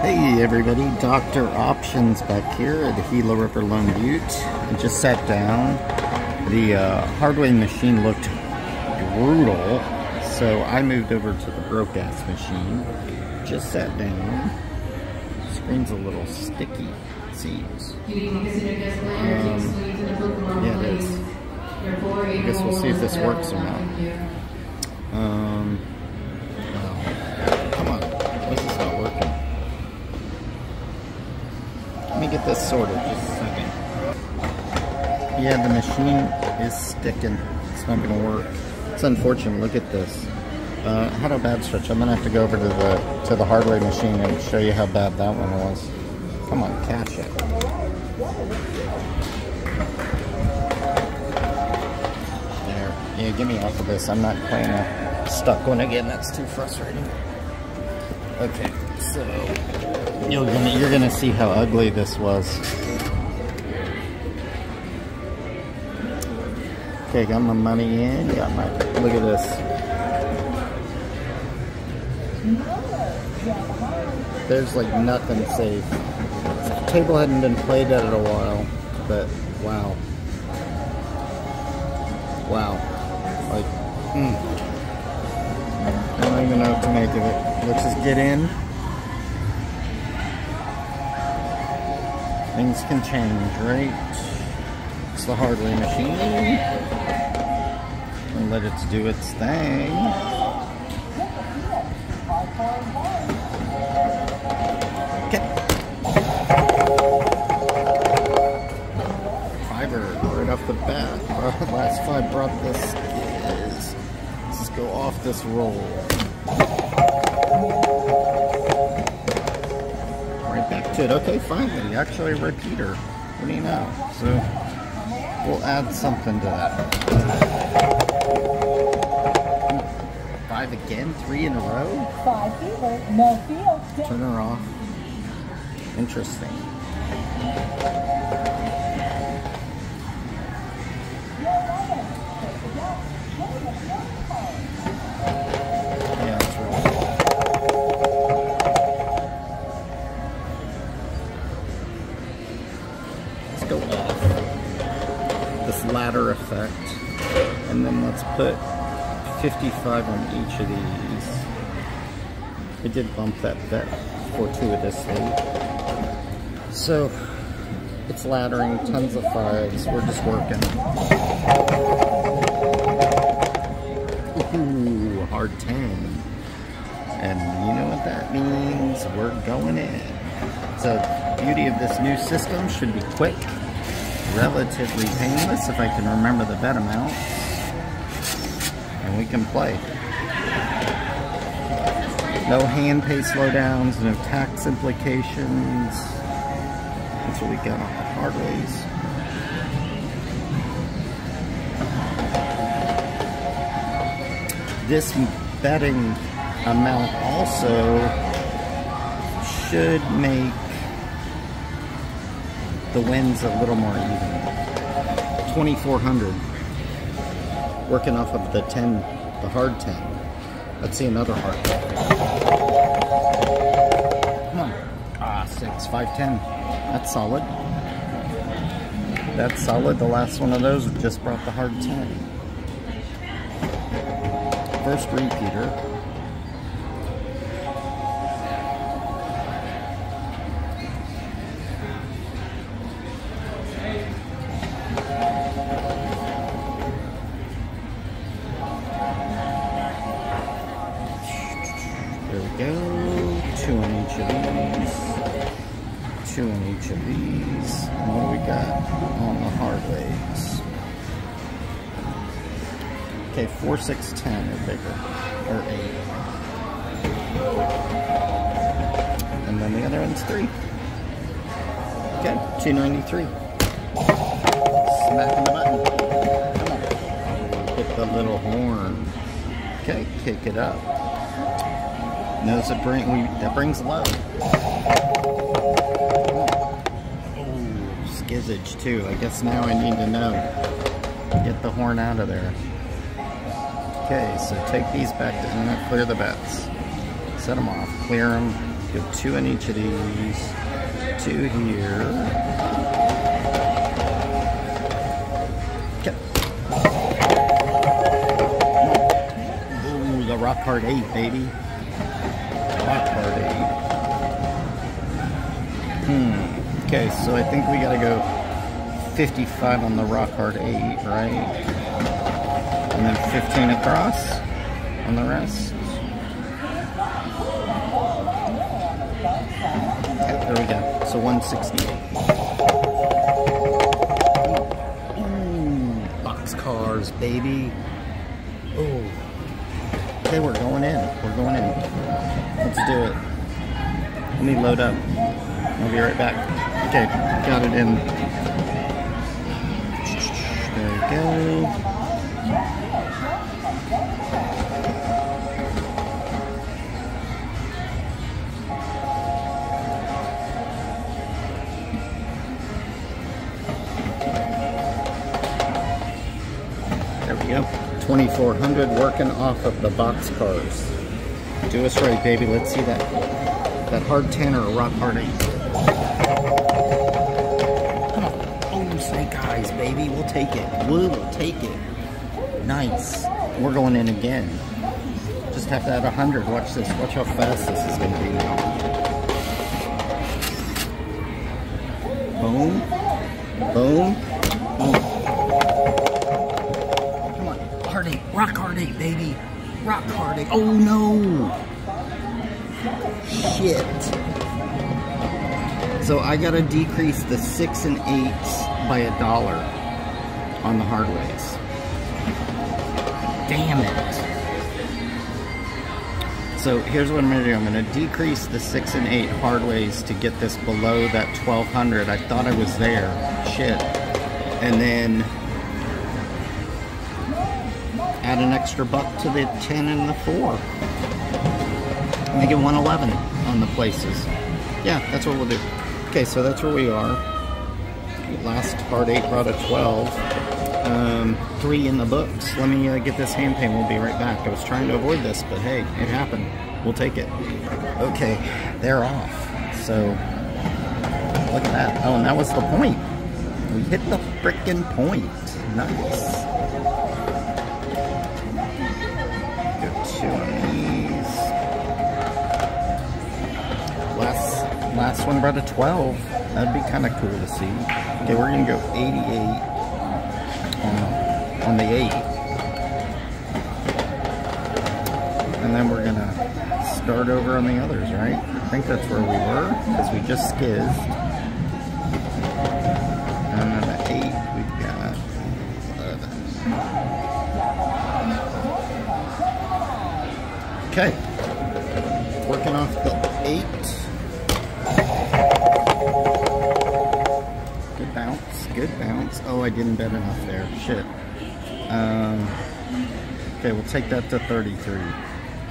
Hey everybody, Dr. Options back here at the Gila River Lone Butte. I just sat down. The uh, hardware machine looked brutal, so I moved over to the Broadcast machine. Just sat down. Screen's a little sticky, it seems. Um, yeah, it is. I guess we'll see if this works or not. Um, me get this sorted just a second. Yeah, the machine is sticking. It's not gonna work. It's unfortunate. Look at this. Uh, how do bad stretch? I'm gonna have to go over to the to the hardware machine and show you how bad that one was. Come on, catch it. There. Yeah, get me off of this. I'm not playing a stuck one again. That's too frustrating. Okay, so you're gonna you're gonna see how ugly this was. Okay, got my money in. Got my look at this. There's like nothing safe. The table hadn't been played at in a while, but wow, wow, like, mm. I don't even know what to make of it. Let's just get in. Things can change, right? It's the hardware machine. And let it do its thing. Okay. Fiber right off the bat. Last five brought this is. Let's go off this roll. It. Okay, finally, actually repeater. What do you know? So we'll add something to that. Five again? Three in a row? Five fever, no feel. Turn her off. Interesting. Yeah, let's put 55 on each of these. We did bump that bet fortuitously. So, it's laddering, tons of fives, we're just working. Ooh, hard 10. And you know what that means, we're going in. So, beauty of this new system should be quick, relatively painless if I can remember the bet amount. We can play. No hand pay slowdowns, no tax implications. That's what we got on the hard ways. This betting amount also should make the wins a little more even. 2400 working off of the 10 the hard 10 let's see another hard. Come on. Ah six five ten. That's solid. That's solid. The last one of those just brought the hard 10 first repeater 610 or bigger, or 8. And then the other one's 3. Okay, 293. Smacking the button. Come on. Hit the little horn. Okay, kick it up. Notice it bring, we, that brings love. Oh, skizzage too. I guess now I need to know. Get the horn out of there. Okay, so take these back to and clear the bets. Set them off, clear them, Go two in each of these. Two here. Okay. Ooh, the rock hard eight, baby. Rock hard eight. Hmm. Okay, so I think we gotta go 55 on the rock hard eight, right? And then 15 across on the rest. Okay, there we go. So 168. Hmm, Ooh, box cars, baby. Ooh. Okay, we're going in. We're going in. Let's do it. Let me load up. I'll be right back. Okay, got it in. There we go. Go. 2400 working off of the box cars. Do us right, baby. Let's see that that hard 10 or rock hard 8. Come on. Oh, snake eyes, baby. We'll take it. We will take it. Nice. We're going in again. Just have to add 100. Watch this. Watch how fast this is going to be now. Boom. Boom. Rock hard 8, baby. Rock hard Oh, no. Shit. So I gotta decrease the six and eights by a dollar on the hardways. Damn it. So here's what I'm gonna do. I'm gonna decrease the six and eight hardways to get this below that 1200. I thought I was there. Shit. And then add an extra buck to the 10 and the 4. Make it 111 on the places. Yeah, that's what we'll do. Okay, so that's where we are. Last hard 8 brought a 12. Um, 3 in the books. Let me uh, get this hand paint. We'll be right back. I was trying to avoid this, but hey, it happened. We'll take it. Okay, they're off. So, look at that. Oh, and that was the point. We hit the freaking point. Nice. Last, one brought a 12. That'd be kind of cool to see. Okay, we're gonna go 88 on, on the 8. And then we're gonna start over on the others, right? I think that's where we were, because we just skizzed. And then the 8, we've got 11. Okay. Oh, I didn't bet enough there. Shit. Um, okay, we'll take that to 33.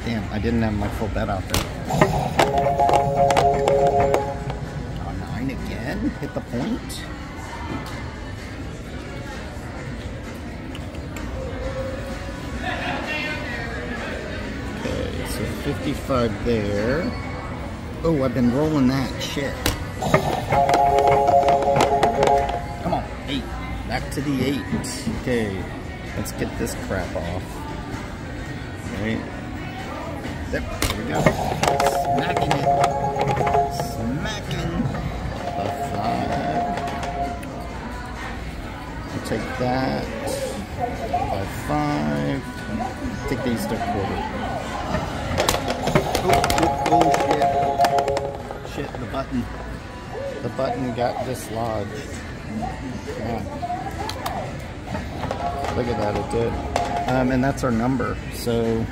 Damn, I didn't have my full bet out there. Oh, 9 again? Hit the point? Okay, so 55 there. Oh, I've been rolling that. Shit. To the 8. Okay, let's get this crap off. Right. There, there we go. Smacking it. Smacking the 5. We'll take that. By 5. Take these to quarter. Oh, oh, oh, shit. Shit, the button. The button got dislodged. Yeah. Look at that, it did. Um, and that's our number, so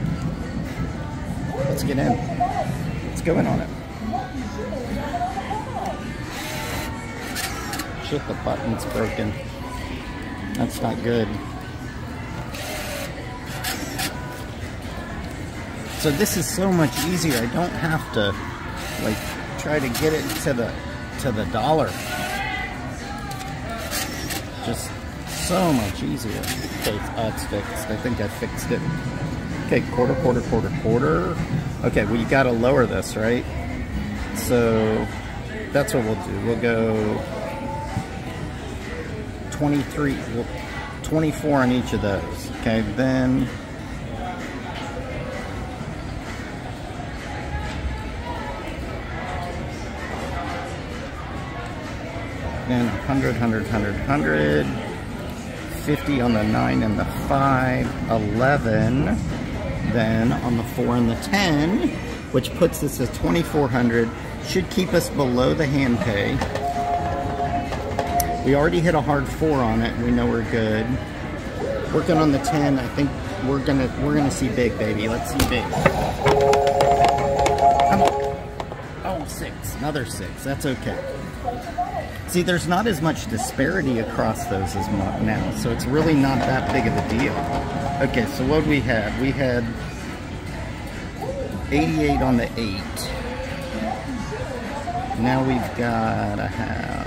let's get in. Let's go in on it. Shit, the button's broken. That's not good. So this is so much easier. I don't have to like try to get it to the to the dollar. Just so much easier. Okay, uh, it's fixed. I think I fixed it. Okay, quarter, quarter, quarter, quarter. Okay, well you gotta lower this, right? So that's what we'll do. We'll go 23, well, 24 on each of those. Okay, then then 100, 100, 100, 100, 50 on the 9 and the 5, 11, then on the 4 and the 10, which puts us at 2400, should keep us below the hand pay. We already hit a hard 4 on it, we know we're good. Working on the 10, I think we're gonna we're gonna see big, baby. Let's see big. Come on. Oh, six. Another six. That's okay. See, there's not as much disparity across those as now, so it's really not that big of a deal. Okay, so what we had? We had 88 on the 8. Now we've got to have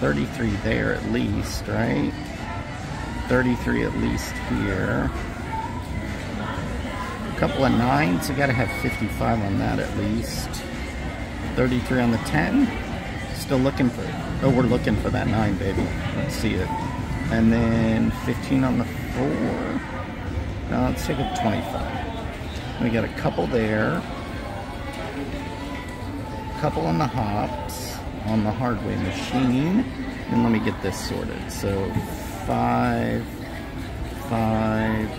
33 there at least, right? 33 at least here. A couple of 9s, so got to have 55 on that at least. 33 on the 10. Still looking for, oh, we're looking for that 9, baby. Let's see it. And then 15 on the 4. Now let's take a 25. We got a couple there. A couple on the hops on the hardware machine. And let me get this sorted. So five, five,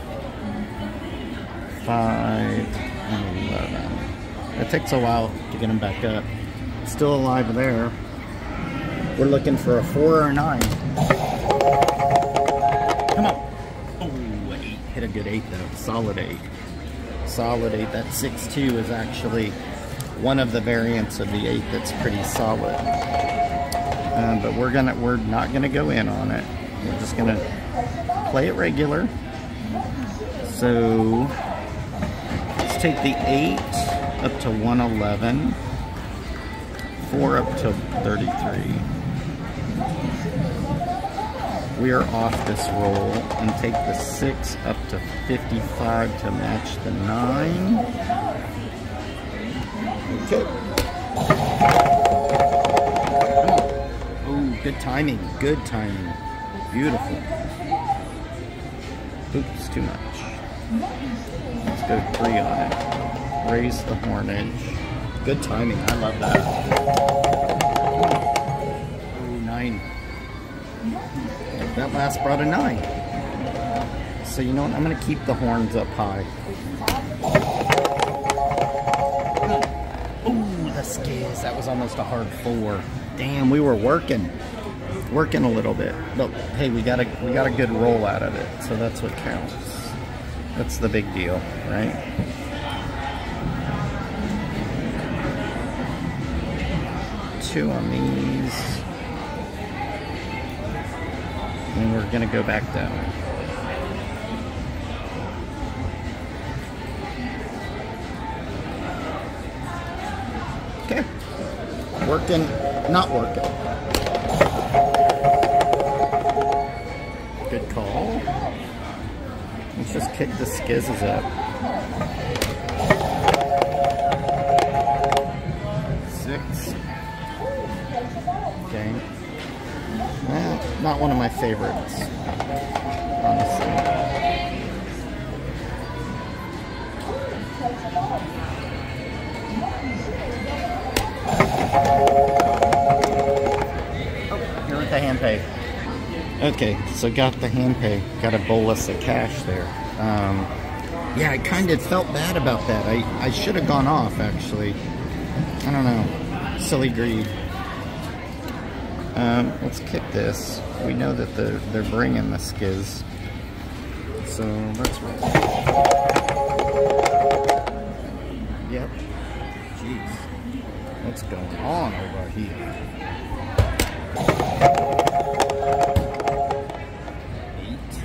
five, and 11. It takes a while to get them back up. Still alive there. We're looking for a four or a nine. Come on. Oh, eight. Hit a good eight though. Solid eight. Solid eight. That six two is actually one of the variants of the eight that's pretty solid. Um, but we're gonna we're not gonna go in on it. We're just gonna play it regular. So let's take the eight up to 111, four up to 33 we are off this roll and take the 6 up to 55 to match the 9. Okay. Oh, good timing. Good timing. Beautiful. Oops, too much. Let's go 3 on it. Raise the hornage. Good timing. I love that. That last brought a 9. So you know what? I'm going to keep the horns up high. Ooh, the skiz. That was almost a hard 4. Damn, we were working. Working a little bit. But hey, we got a we got a good roll out of it. So that's what counts. That's the big deal, right? Two on these. And we're gonna go back down. Okay. Working, not working. Good call. Let's just kick the skizzes up. Not one of my favorites, honestly. Oh, the hand pay. Okay, so got the hand pay. Got a bolus of cash there. Um, yeah, I kind of felt bad about that. I, I should have gone off, actually. I don't know. Silly greed. Um, let's kick this. We know that they're, they're bringing the skiz. So let's roll. Yep. Jeez. What's going on over here? Eight.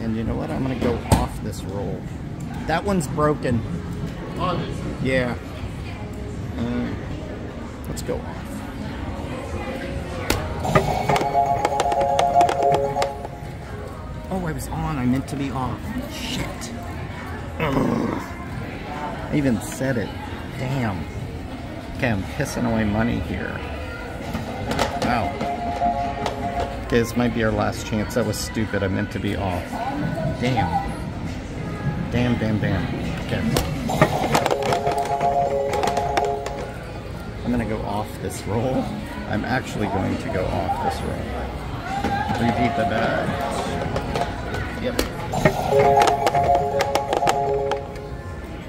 And you know what? I'm going to go off this roll. That one's broken. Yeah. Uh, let's go Meant to be off. Oh, shit. Ugh. I even said it. Damn. Okay, I'm pissing away money here. Wow. Okay, this might be our last chance. That was stupid. I meant to be off. Damn. Damn, damn, damn. Okay. I'm gonna go off this roll. I'm actually going to go off this roll. Repeat the bag. Yep.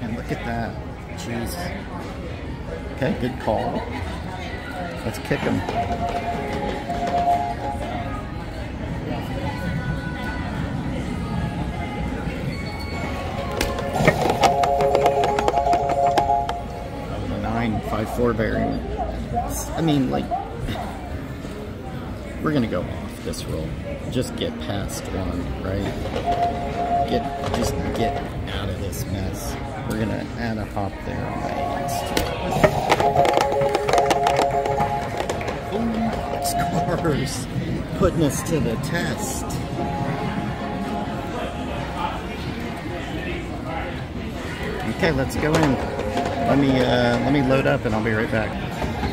And look at that. Jeez. Okay, good call. Let's kick him. That was a 9, 5 4 variant. I mean, like, we're gonna go this roll. Just get past one, right? Get, just get out of this mess. We're gonna add a hop there on the putting us to the test. Okay, let's go in. Let me uh, let me load up and I'll be right back.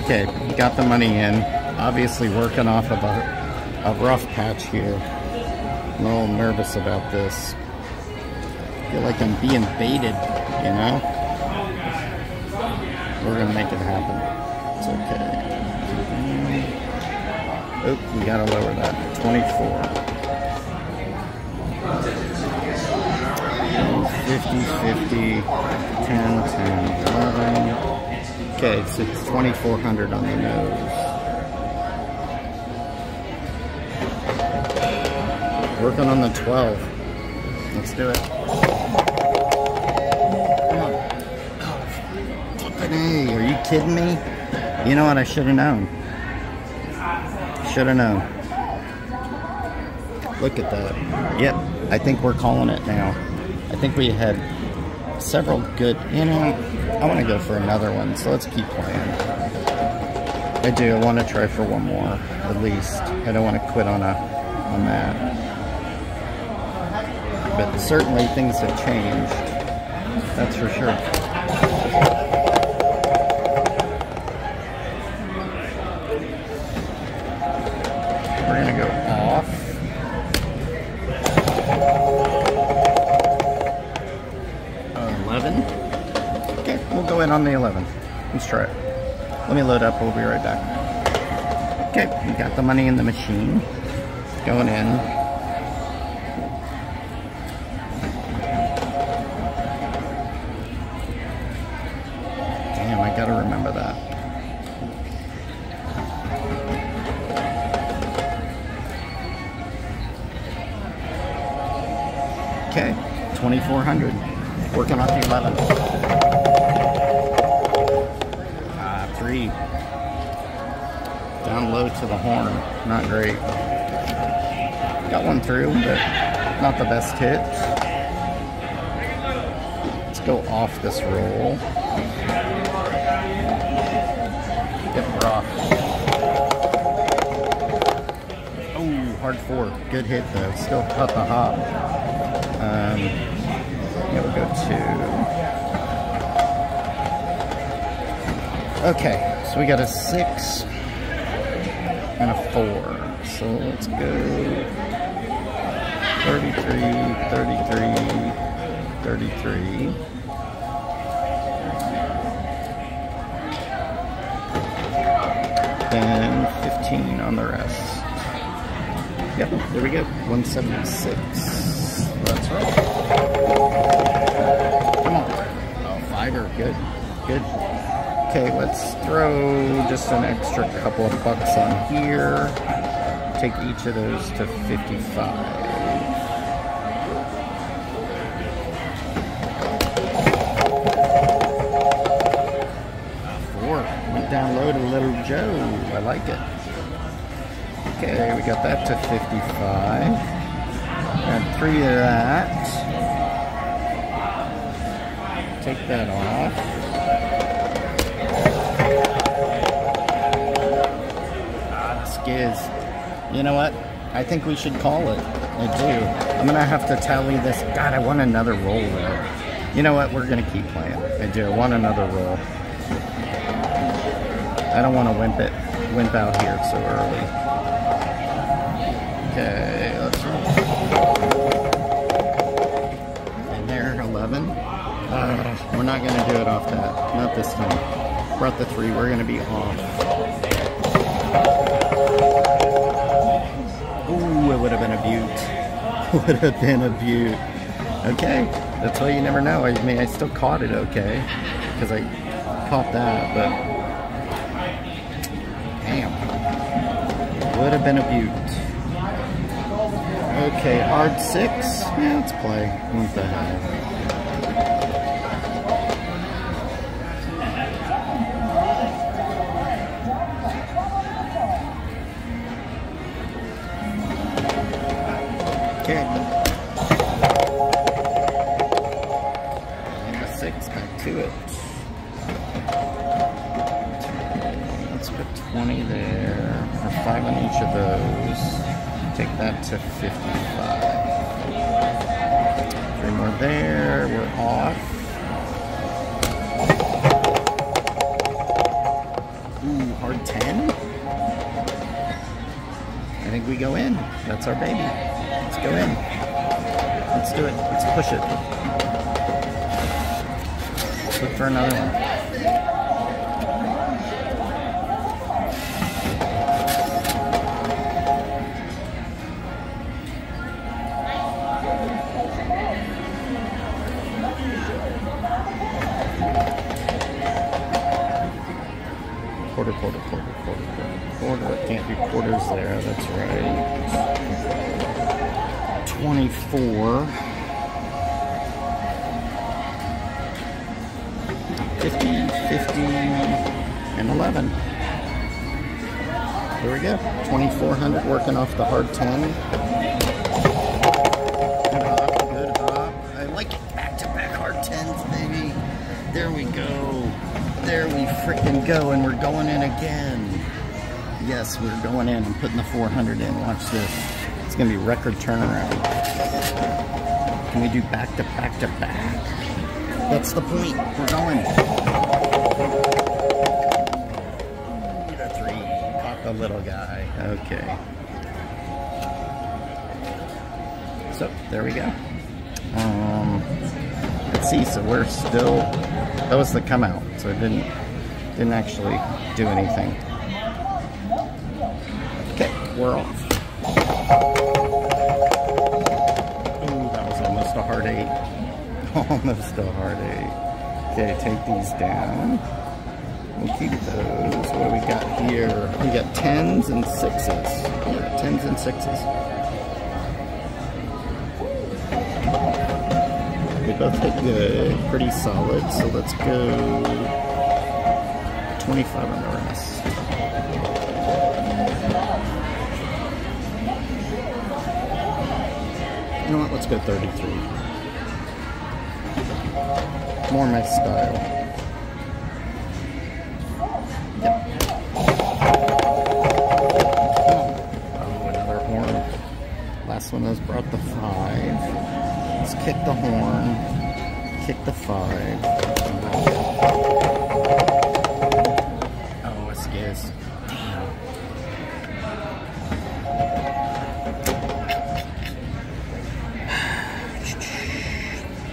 Okay, got the money in. Obviously working off of a, a rough patch here. I'm a little nervous about this. I feel like I'm being baited, you know? We're gonna make it happen. It's okay. Oh, we gotta lower that. 24. 50, 50, 10, 10, 11. Okay, so it's 2400 on the nose. Working on the 12. Let's do it. On. Oh, are you kidding me? You know what, I should have known. Should have known. Look at that. Yep, I think we're calling it now. I think we had several good, you know, I want to go for another one, so let's keep playing. I do, I want to try for one more, at least. I don't want to quit on a on that. But certainly things have changed. That's for sure. We're gonna go off. 11. Okay, we'll go in on the 11. Let's try it. Let me load up, we'll be right back. Okay, we got the money in the machine. Going in. Not great. Got one through, but not the best hit. Let's go off this roll. Yep, off. Oh, hard four. Good hit though. Still cut the hop. Um, yeah, we'll go two. Okay, so we got a six and a four. So let's go 33, 33, 33. And 15 on the rest. Yep, there we go. 176. That's right. Come on. Oh, fighter. Good. Good. Okay, let's throw just an extra couple of bucks on here. Take each of those to 55. Four. Went down low to Little Joe. I like it. Okay, we got that to 55. Add three of that. Take that off. Skiz. You know what? I think we should call it. I do. I'm gonna have to tally this. God, I want another roll. You know what? We're gonna keep playing. I do. I want another roll. I don't want to wimp it, wimp out here so early. Okay, let's And there, 11. Uh, we're not gonna do it off that, not this time. Brought the three, we're gonna be off. Ooh, it would have been a beaut. would have been a beaut. Okay, that's why you never know. I mean, I still caught it okay, because I caught that, but damn, would have been a beaut. Okay, hard six. Yeah, let's play. What the hell? Each of those. Take that to 55. Three more there, we're off. Ooh, hard 10? I think we go in. That's our baby. Let's go in. Let's do it. Let's push it. Let's look for another one. Quarter, quarter, quarter, quarter, quarter, quarter. Can't do quarters there. That's right. 24. 50, 50, and 11. There we go. 2400 working off the hard 10. There we freaking go, and we're going in again. Yes, we're going in. I'm putting the 400 in. Watch this. It's going to be record turnaround. Can we do back to back to back? That's the point. We're going. The three. Caught the little guy. Okay. So, there we go. Um, see. So we're still... That was the come out. So it didn't, didn't actually do anything. Okay, we're off. Ooh, that was almost a hard eight. Almost a hard eight. Okay, take these down. We'll keep those. What do we got here? We got tens and sixes. Yeah, tens and sixes. We both hit good, pretty solid. So let's go 25 on the rest. You know what? Let's go 33. More my style. Yep. Oh, another horn. Last one has brought the five. Let's kick the horn. Kick the five. Oh, it's yes.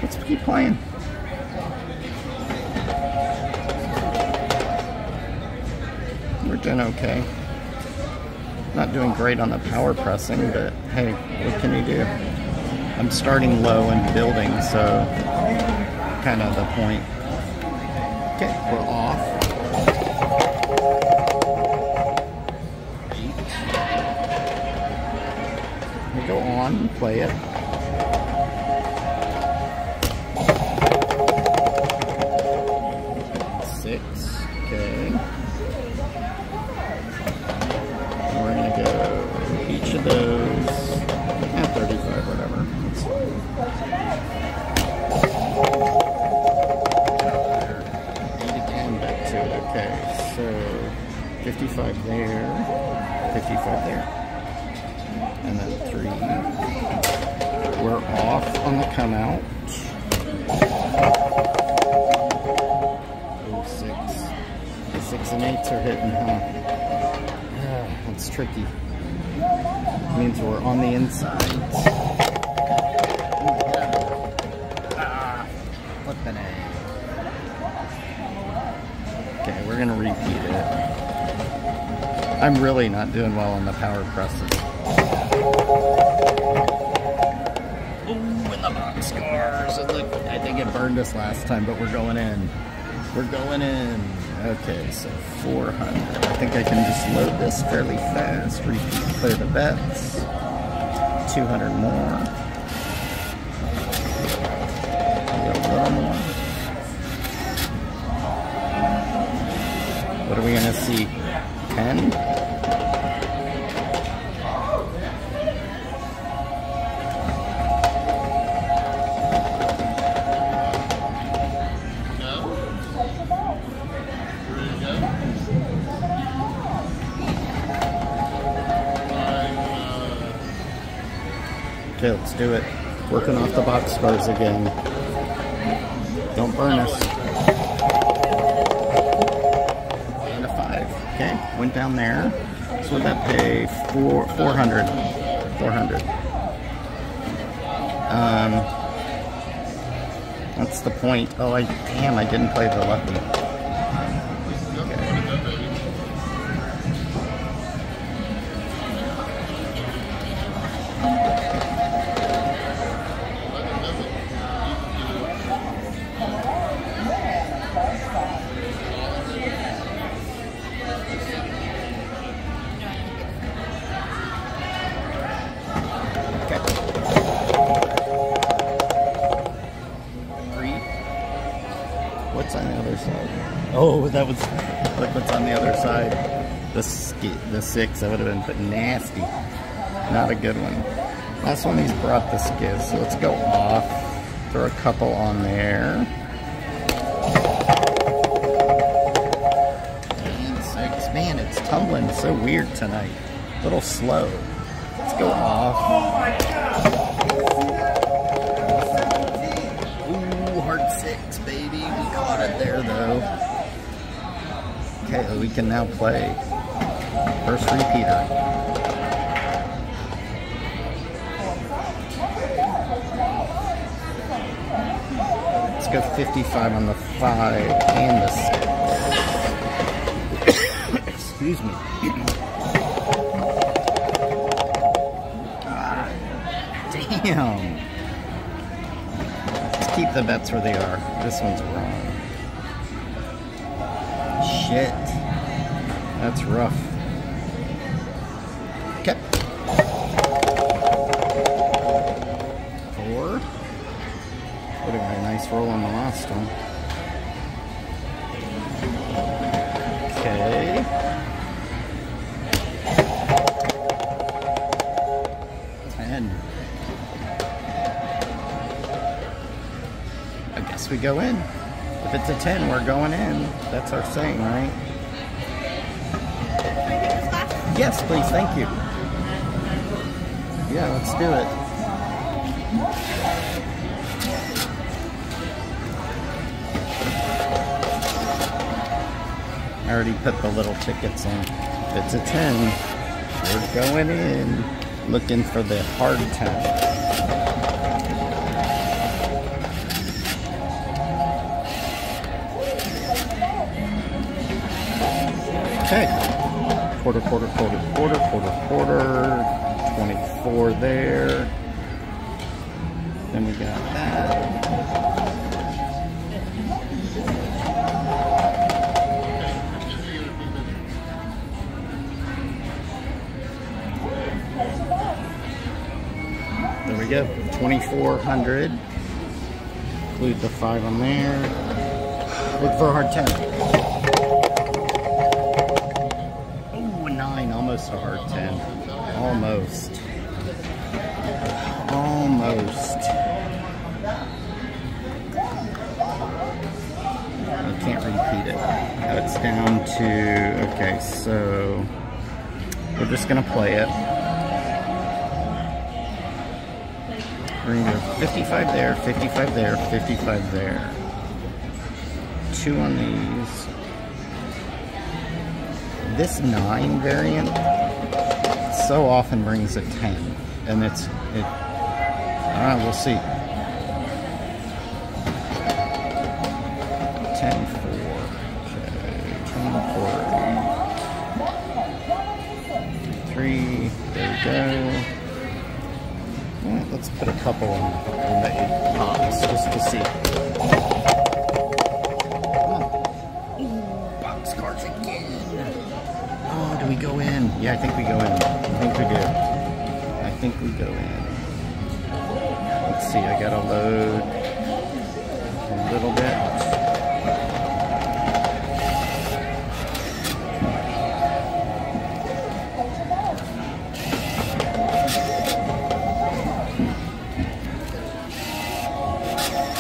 Let's keep playing. We're doing okay. Not doing great on the power pressing, but hey, what can you do? I'm starting low and building, so kind of the point. Okay, we're off. We go on and play it. 55 there, 55 there, and then three. We're off on the come out. Oh six, Six and eights are hitting, huh? That's tricky. means we're on the inside. I'm really not doing well on the power presses. Ooh, and the box cars. I think it burned us last time, but we're going in. We're going in. Okay, so 400. I think I can just load this fairly fast. We can clear the bets. 200 more. A little more. What are we gonna see? 10? Do it. Working off the box cars again. Don't burn us. And a five. Okay, went down there. So would that pay four, 400. 400. Um, that's the point. Oh, I, damn, I didn't play the lucky. That was like what's on the other side. The the six. That would have been but nasty. Not a good one. Last one he's brought the skiz. So let's go off. Throw a couple on there. And six. Man, it's tumbling so weird tonight. A little slow. Let's go off. Okay, we can now play. First repeater. Let's go 55 on the five and the six. Excuse me. Ah, damn. Let's keep the bets where they are. This one's wrong. Shit. That's rough. Okay. Four. Would have got a nice roll on the last one. Okay. Ten. I guess we go in. If it's a 10, we're going in. That's our saying, right? Yes, please, thank you. Yeah, let's do it. I already put the little tickets in. If it's a 10, we're going in. Looking for the hard 10. Quarter, quarter, quarter, quarter, quarter, quarter. 24 there. Then we got that. There we go. 2400. Include the five on there. Look for a hard 10. Almost. Almost. I can't repeat it. Now it's down to, okay, so we're just gonna play it. We're gonna go 55 there, 55 there, 55 there. Two on these. this 9 variant so often brings a 10. And it's, it, alright, we'll see. 10 4. Okay, 10 4. 3. There we go. Yeah, let's put a couple in the 8 pots just to see. Boxcars again. Oh, do we go in? Yeah, I think we go in. I think we do. I think we go in. Let's see, I gotta load a little bit.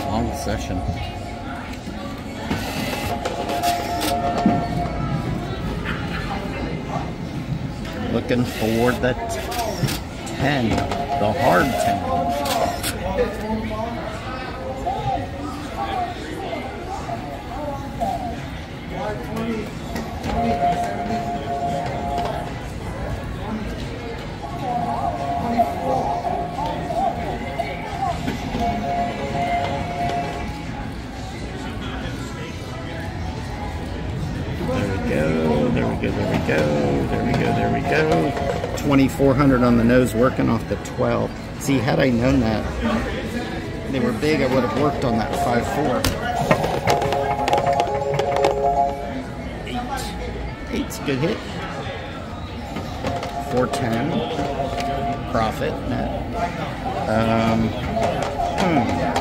Long session. Looking for the 10, the hard 10. 2400 on the nose working off the 12. See, had I known that they were big, I would have worked on that 5-4. Eight. Eight's a good hit. 410. Profit net. Um, hmm.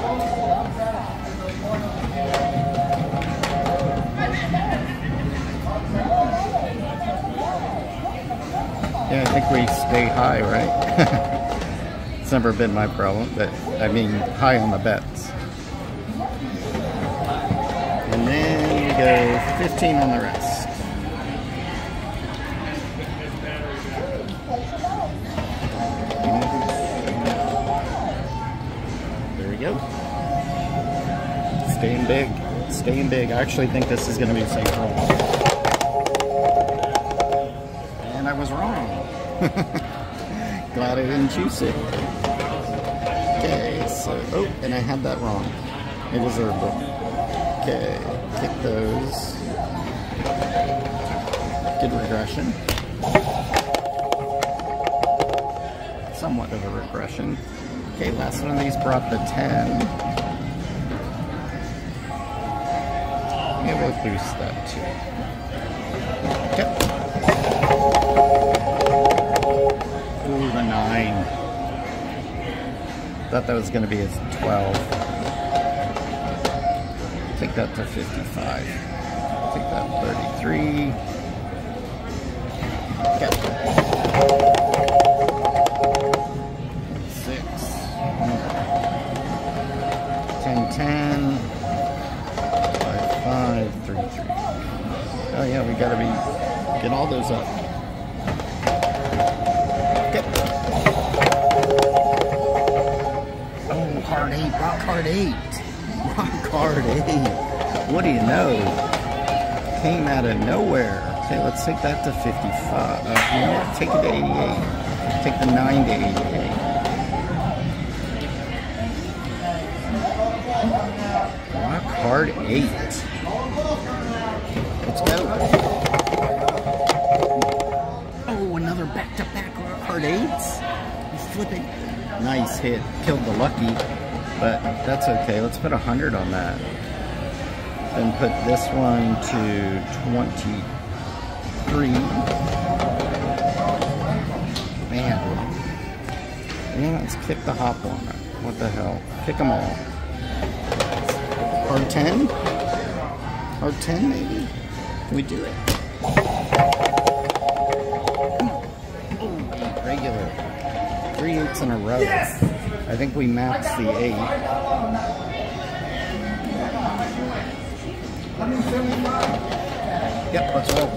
Yeah, I think we stay high, right? it's never been my problem, but I mean, high on the bets. And then we go 15 on the rest. There we go. Staying big. Staying big. I actually think this is going to be a safe roll. And Glad I didn't juice it. Okay, so, oh, and I had that wrong. It was herbal. Okay, take those. Good regression. Somewhat of a regression. Okay, last one of these brought the 10. Yeah, we'll boost that too. Okay. Thought that was going to be a 12. Take that to 55. Take that 33. Okay. Six. Ten, ten. Five, five, three, three. Oh yeah, we gotta be, get all those up. Hard eight, rock hard eight. Rock hard eight. What do you know? Came out of nowhere. Okay, let's take that to 55. Uh, you know what? Take it to 88. Take the 9 to 88. Rock hard 8. Let's go. Oh, another back-to-back rock hard 8s. He's flipping. Nice hit. Killed the lucky, but that's okay. Let's put 100 on that. Then put this one to 23. Man. Yeah, let's kick the hop on it. What the hell? Kick them all. Hard 10? Hard 10 maybe? We do it? Regular. Three eights in a row. I think we maxed the eight. Yep, let's roll.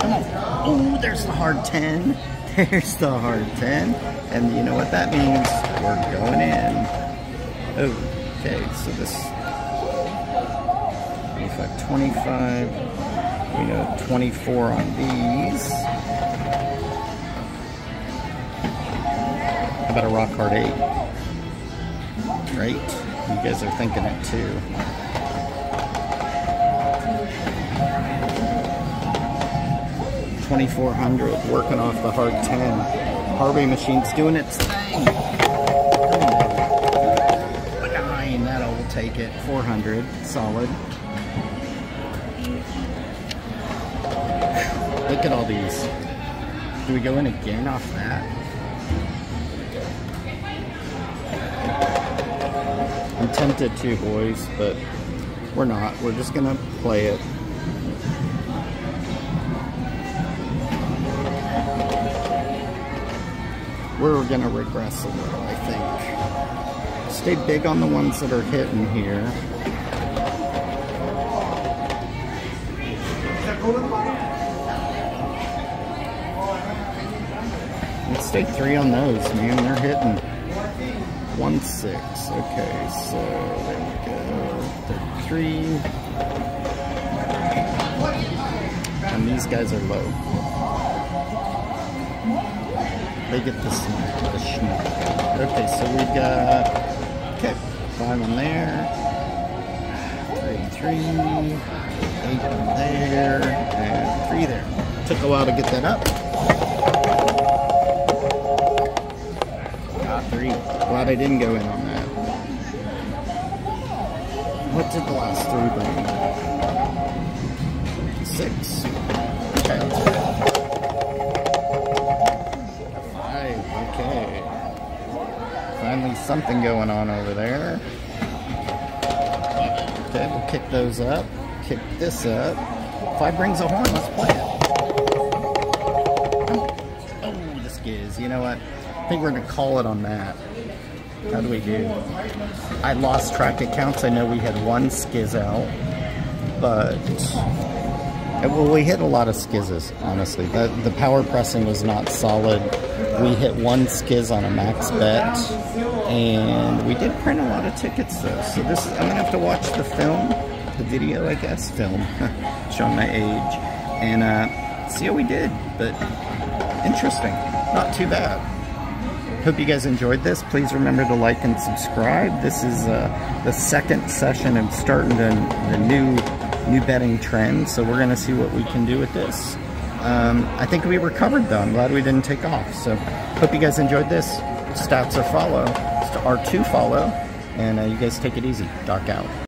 Come on. Oh, there's the hard 10. There's the hard 10. And you know what that means? We're going in. Okay, so this 25, 25. We you know, 24 on these. About a rock hard 8? Right? You guys are thinking it too. Twenty-four hundred, working off the hard ten. Harvey machine's doing its thing. Nine, that'll take it. Four hundred, solid. Look at all these. Do we go in again off that? Tempted to, boys, but we're not. We're just gonna play it. We're gonna regress a little, I think. Stay big on the ones that are hitting here. Let's stay three on those, man. They're hitting. One six. Okay, so there we go. Thirty-three. And these guys are low. They get the snack, the schnack. Okay, so we've got okay, five on there. Thirty-three. Eight on there. And three there. Took a while to get that up. Three. Glad I didn't go in on that. What did the last three bring? Six. Okay. Five. Okay. Finally something going on over there. Okay, we'll kick those up. Kick this up. Five brings a horn. Let's play it. Oh, this giz. You know what? I think we're going to call it on that. How do we do? I lost track of counts. I know we had one skiz out, but well, we hit a lot of skizzes. Honestly, the the power pressing was not solid. We hit one skiz on a max bet, and we did print a lot of tickets though. So this, I'm gonna have to watch the film, the video, I guess, film, showing my age, and uh, see how we did. But interesting, not too bad. Hope you guys enjoyed this. Please remember to like and subscribe. This is uh, the second session of starting the, the new new betting trend, so we're going to see what we can do with this. Um, I think we recovered though. I'm glad we didn't take off. So hope you guys enjoyed this. Stats are follow. R2 follow. And uh, you guys take it easy. Doc out.